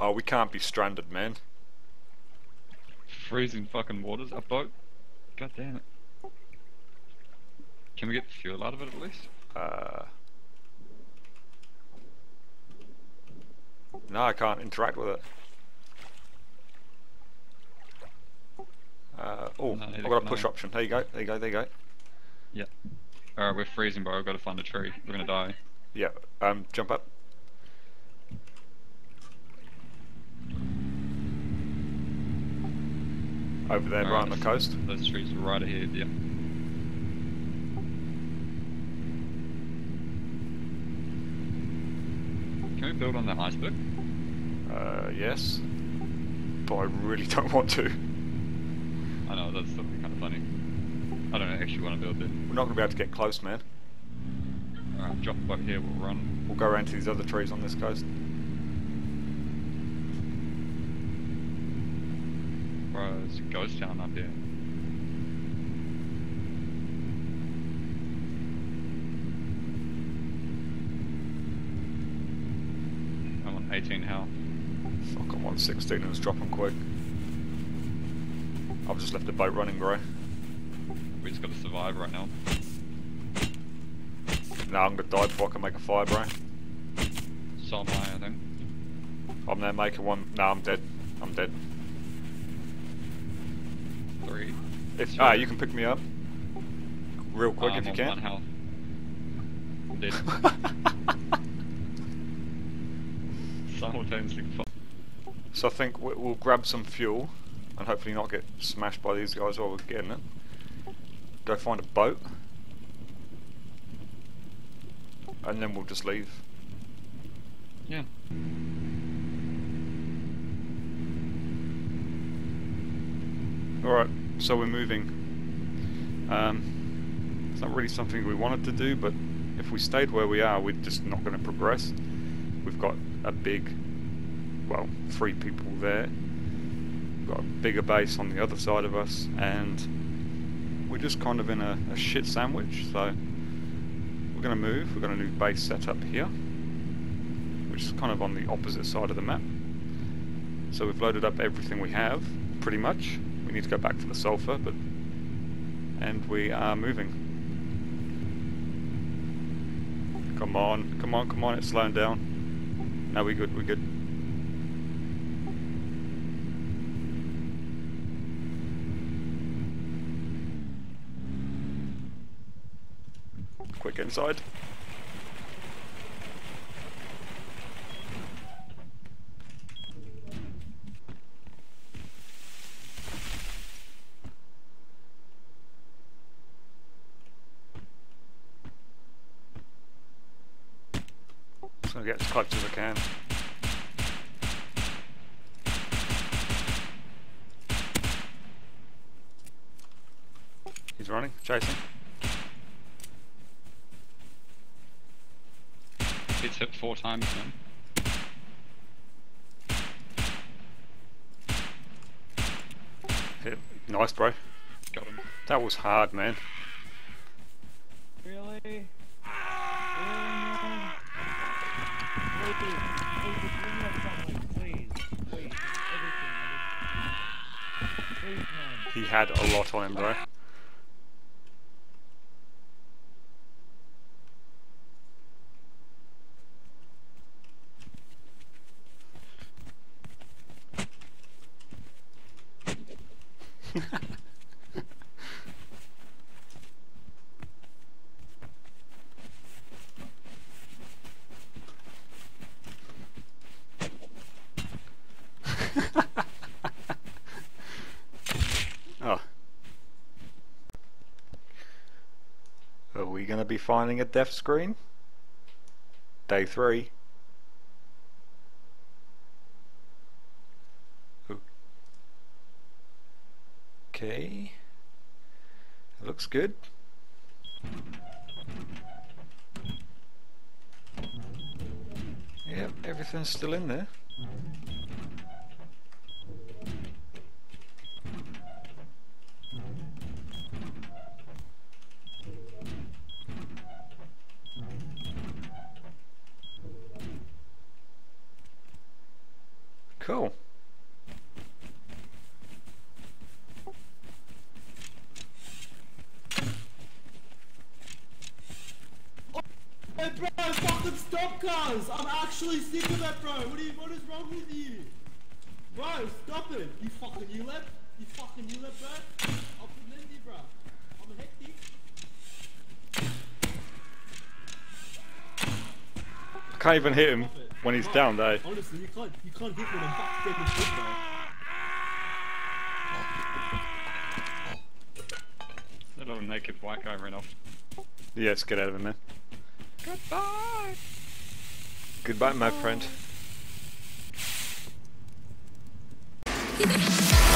Oh, we can't be stranded, man. Freezing fucking waters. A boat. God damn it. Can we get fuel out of it at least? Uh, no, I can't interact with it. Uh, oh, No, I've got a push I. option. There you go, there you go, there you go. Yeah. Alright, we're freezing, bro. I've got to find a tree. We're gonna die. Yeah, um, jump up. Over there, right on the coast. Those trees are right ahead, yeah. Can we build on that iceberg? Uh, yes. But I really don't want to. I know, that's still kind of funny. I don't actually want to build it. We're not going to be able to get close, man. Alright, drop the boat here, we'll run. We'll go around to these other trees on this coast. Bro, there's a ghost town up here. I'm on 18 health. Fuck, I'm on 16 and it's dropping quick. I've just left the boat running, bro. We just gotta survive right now. Now I'm gonna die before I can make a fire, bro. So am I, I think. I'm there making one. No, I'm dead. I'm dead. Three. If ah, you can pick me up real quick I'm if you can. One health. Simultaneously. so I think we- we'll grab some fuel and hopefully not get smashed by these guys while we're getting it. Go find a boat. And then we'll just leave. Yeah. Alright, so we're moving. Um, it's not really something we wanted to do, but if we stayed where we are, we're just not going to progress. We've got a big, well, three people there. We've got a bigger base on the other side of us, and we're just kind of in a, a shit sandwich. So we're going to move. We've got a new base set up here, which is kind of on the opposite side of the map. So we've loaded up everything we have, pretty much. We need to go back for the sulfur, but and we are moving. Come on, come on, come on! It's slowing down. No, we good. We good. Quick inside. Just gonna get as close as I can. He's running, chasing. It's hit four times, man. Hit. Nice, bro. Got him. That was hard, man. Really? Really, man? Please, please, bring me up something, please. Please, everything, everything. Please, man. He had a lot on him, bro. oh. Are we going to be finding a death screen? Day three. Okay. It looks good. Yep, everything's still in there. Cool. Hey bro, fucking stop cars! I'm actually sick of it bro! What, you, what is wrong with you? Bro, stop it! You fucking ulep! You fucking ulep bro! I'm from Lindy bro! I'm a hectic! I can't even hit him when he's down though. Honestly, you can't, you can't hit when I'm fucking dead with shit bro. That little naked white guy ran off. Yes, get out of him, man. Goodbye! Goodbye, my friend. Thank